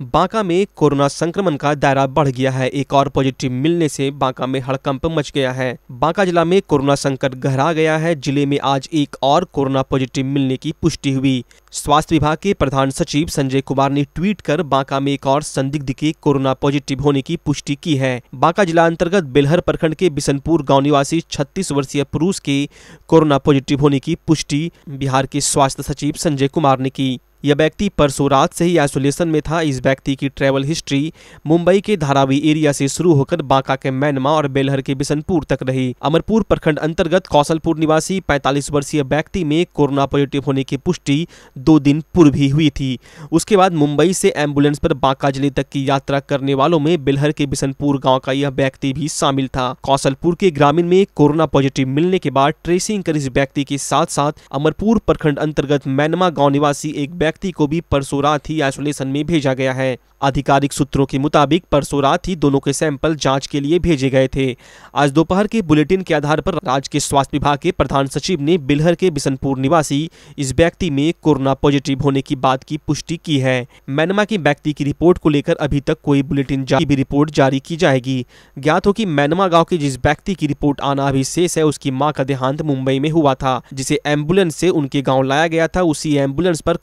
बांका में कोरोना संक्रमण का दायरा बढ़ गया है। एक और पॉजिटिव मिलने से बांका में हड़कंप मच गया है। बांका जिला में कोरोना संकट गहरा गया है। ज़िले में आज एक और कोरोना पॉजिटिव मिलने की पुष्टि हुई। स्वास्थ्य विभाग के प्रधान सचिव संजय कुमार ने ट्वीट कर बांका में एक और संदिग्ध के कोरोना पॉजिटिव होने की पुष्टि की है। बांका जिला अंतर्गत बेलहर प्रखंड के बिशनपुर गाँव निवासी छत्तीस वर्षीय पुरुष के कोरोना पॉजिटिव होने की पुष्टि बिहार के स्वास्थ्य सचिव संजय कुमार ने की। यह व्यक्ति परसों रात से ही आइसोलेशन में था। इस व्यक्ति की ट्रैवल हिस्ट्री मुंबई के धारावी एरिया से शुरू होकर बांका के मैनमा और बेलहर के बिशनपुर तक रही। अमरपुर प्रखंड अंतर्गत कौशलपुर निवासी 45 वर्षीय व्यक्ति में कोरोना पॉजिटिव होने की पुष्टि दो दिन पूर्व ही हुई थी। उसके बाद मुंबई से एंबुलेंस पर बांका ज़िले तक की यात्रा करने वालों में बेलहर के बिशनपुर गाँव का यह व्यक्ति भी शामिल था। कौशलपुर के ग्रामीण में कोरोना पॉजिटिव मिलने के बाद ट्रेसिंग कर इस व्यक्ति के साथ साथ अमरपुर प्रखंड अंतर्गत मैनमा गाँव निवासी एक व्यक्ति को भी परसों रात ही आइसोलेशन में भेजा गया है। आधिकारिक सूत्रों के मुताबिक परसों रात ही दोनों के सैंपल जाँच के लिए भेजे गए थे। आज दोपहर के बुलेटिन के आधार पर राज्य के स्वास्थ्य विभाग के प्रधान सचिव ने बिलहर के बिशनपुर निवासी इस व्यक्ति में कोरोना पॉजिटिव होने की बात की पुष्टि की है। मैनमा के व्यक्ति की रिपोर्ट को लेकर अभी तक कोई बुलेटिन जारी भी रिपोर्ट जारी की जाएगी। ज्ञात हो कि मैनमा गाँव के जिस व्यक्ति की रिपोर्ट आना अभी शेष है, उसकी माँ का देहांत मुंबई में हुआ था, जिसे एंबुलेंस से उनके गाँव लाया गया था, उसी एंबुलेंस पर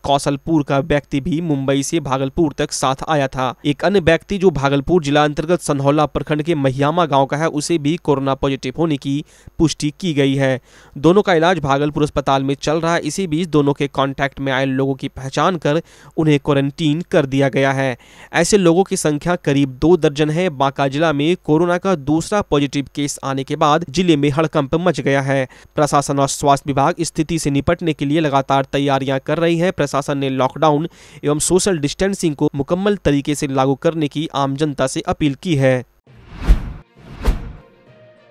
कौशलपुर का व्यक्ति भी मुंबई से भागलपुर तक साथ आया था। एक अन्य व्यक्ति जो भागलपुर जिला अंतर्गत सनहौला प्रखंड के महियामा गाँव का है, उसे भी कोरोना पॉजिटिव होने की पुष्टि की गई है। दोनों का इलाज भागलपुर अस्पताल में चल रहा है। इसी बीच दोनों के कांटेक्ट में आए लोगों की पहचान कर उन्हें क्वारंटीन कर दिया गया है। ऐसे लोगों की संख्या करीब दो दर्जन है। बांका जिला में कोरोना का दूसरा पॉजिटिव केस आने के बाद ज़िले में हड़कंप मच गया है। प्रशासन और स्वास्थ्य विभाग स्थिति से निपटने के लिए लगातार तैयारियाँ कर रही है। प्रशासन ने लॉकडाउन एवं सोशल डिस्टेंसिंग को मुकम्मल तरीके से लागू करने की आम जनता से अपील की है।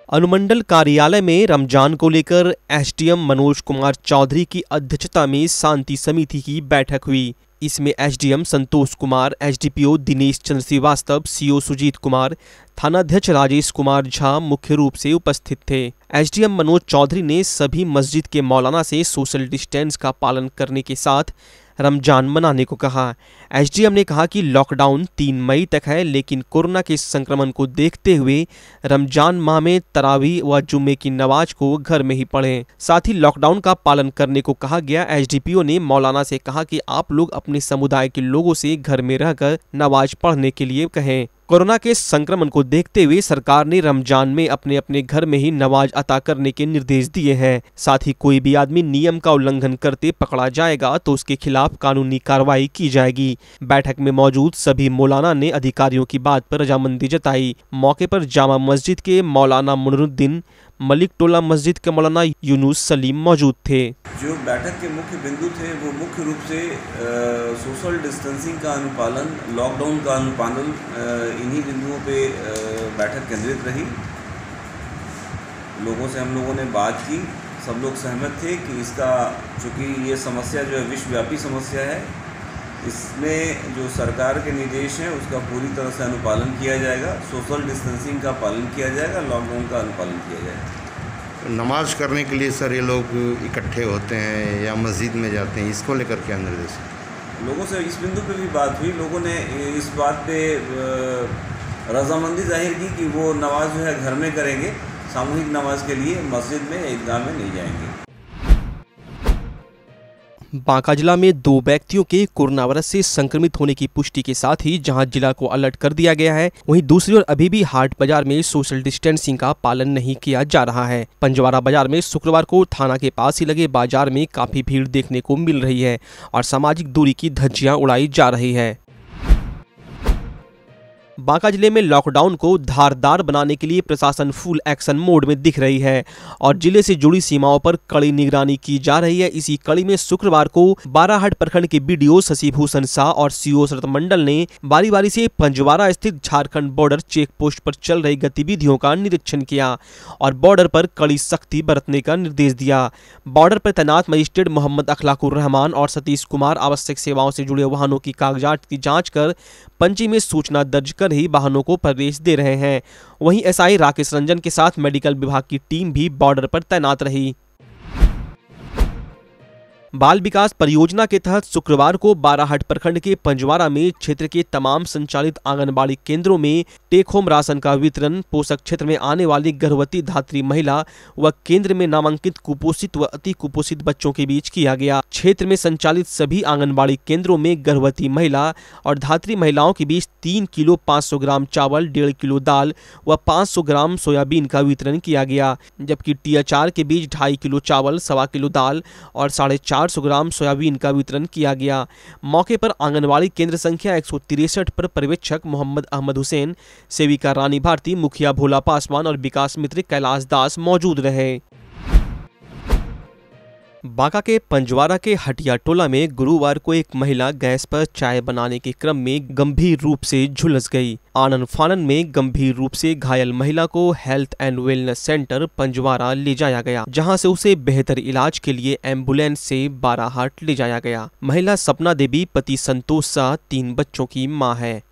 अनुमंडल कार्यालय में रमज़ान को लेकर एसडीएम मनोज कुमार चौधरी की अध्यक्षता में शांति समिति की बैठक हुई। इसमें SDM Santosh Kumar, SDPO Dinesh Chandra Srivastava CO Sujit Kumar, थानाध्यक्ष राजेश कुमार झा मुख्य रूप से उपस्थित थे। एसडीएम मनोज चौधरी ने सभी मस्जिद के मौलाना से सोशल डिस्टेंस का पालन करने के साथ रमज़ान मनाने को कहा। एसडीएम ने कहा कि लॉकडाउन तीन मई तक है, लेकिन कोरोना के संक्रमण को देखते हुए रमज़ान माह में तरावी व जुम्मे की नमाज़ को घर में ही पढ़ें। साथ ही लॉकडाउन का पालन करने को कहा गया एसडीपीओ ने मौलाना से कहा कि आप लोग अपने समुदाय के लोगों से घर में रहकर नमाज़ पढ़ने के लिए कहें। कोरोना के संक्रमण को देखते हुए सरकार ने रमज़ान में अपने अपने घर में ही नमाज़ अता करने के निर्देश दिए हैं। साथ ही कोई भी आदमी नियम का उल्लंघन करते पकड़ा जाएगा तो उसके खिलाफ कानूनी कार्रवाई की जाएगी। बैठक में मौजूद सभी मौलाना ने अधिकारियों की बात पर रजामंदी जताई। मौके पर जामा मस्जिद के मौलाना मुनरुद्दीन मलिक टोला मस्जिद के मौलाना यूनुस सलीम मौजूद थे। जो बैठक के मुख्य बिंदु थे वो मुख्य रूप से आ, सोशल डिस्टेंसिंग का अनुपालन लॉकडाउन का अनुपालन इन्हीं बिंदुओं पे आ, बैठक केंद्रित रही। लोगों से हम लोगों ने बात की सब लोग सहमत थे कि इसका चूँकि ये समस्या जो है विश्वव्यापी समस्या है इसमें जो सरकार के निर्देश हैं उसका पूरी तरह से अनुपालन किया जाएगा। सोशल डिस्टेंसिंग का पालन किया जाएगा लॉकडाउन का अनुपालन किया जाएगा। नमाज़ करने के लिए सर ये लोग इकट्ठे होते हैं या मस्जिद में जाते हैं इसको लेकर क्या निर्देश लोगों से इस बिंदु पे भी बात हुई। लोगों ने इस बात पे रजामंदी ज़ाहिर की कि वो नमाज़ जो है घर में करेंगे। सामूहिक नमाज़ के लिए मस्जिद में ईदगाह में नहीं जाएँगे। बांका जिला में दो व्यक्तियों के कोरोना वायरस से संक्रमित होने की पुष्टि के साथ ही जहाँ जिला को अलर्ट कर दिया गया है, वहीं दूसरी ओर अभी भी हाट बाज़ार में सोशल डिस्टेंसिंग का पालन नहीं किया जा रहा है। पंजवारा बाज़ार में शुक्रवार को थाना के पास ही लगे बाज़ार में काफ़ी भीड़ देखने को मिल रही है और सामाजिक दूरी की धज्जियाँ उड़ाई जा रही है। बांका ज़िले में लॉकडाउन को धारदार बनाने के लिए प्रशासन फुल एक्शन मोड में दिख रही है और ज़िले से जुड़ी सीमाओं पर कड़ी निगरानी की जा रही है। इसी कड़ी में शुक्रवार को बाराहट प्रखंड के बीडीओ शशि भूषण शाह और सीओ शरत मंडल ने बारी बारी से पंजवारा स्थित झारखंड बॉर्डर चेक पोस्ट पर चल रही गतिविधियों का निरीक्षण किया और बॉर्डर पर कड़ी सख्ती बरतने का निर्देश दिया। बॉर्डर पर तैनात मजिस्ट्रेट मोहम्मद अखलाकुर रहमान और सतीश कुमार आवश्यक सेवाओं से जुड़े वाहनों की कागजात की जाँच कर पंची में सूचना दर्ज कर ही वाहनों को प्रवेश दे रहे हैं। वहीं एसआई राकेश रंजन के साथ मेडिकल विभाग की टीम भी बॉर्डर पर तैनात रही। बाल विकास परियोजना के तहत शुक्रवार को बाराहट प्रखंड के पंजवारा में क्षेत्र के तमाम संचालित आंगनबाड़ी केंद्रों में टेक होम राशन का वितरण, पोषक क्षेत्र में आने वाली गर्भवती धात्री महिला व केंद्र में नामांकित कुपोषित व अति कुपोषित बच्चों के बीच किया गया। क्षेत्र में संचालित सभी आंगनबाड़ी केंद्रों में गर्भवती महिला और धात्री महिलाओं के बीच तीन किलो पाँच सौ ग्राम चावल, डेढ़ किलो दाल व पाँच सौ ग्राम सोयाबीन का वितरण किया गया, जबकि टीएचआर के बीच ढाई किलो चावल, सवा किलो दाल और साढ़े 400 ग्राम सोयाबीन का वितरण किया गया। मौके पर आंगनबाड़ी केंद्र संख्या एक पर पर्यवेक्षक मोहम्मद अहमद हुसैन, सेविका रानी भारती, मुखिया भोला पासवान और विकास मित्र कैलाश दास मौजूद रहे। बांका के पंजवारा के हटिया टोला में गुरुवार को एक महिला गैस पर चाय बनाने के क्रम में गंभीर रूप से झुलस गई। आनंद फानन में गंभीर रूप से घायल महिला को health and wellness centre Panjwara ले जाया गया, जहाँ से उसे बेहतर इलाज के लिए एंबुलेंस से बाराहाट ले जाया गया। महिला सपना देवी, पति संतोष शाह, तीन बच्चों की माँ है।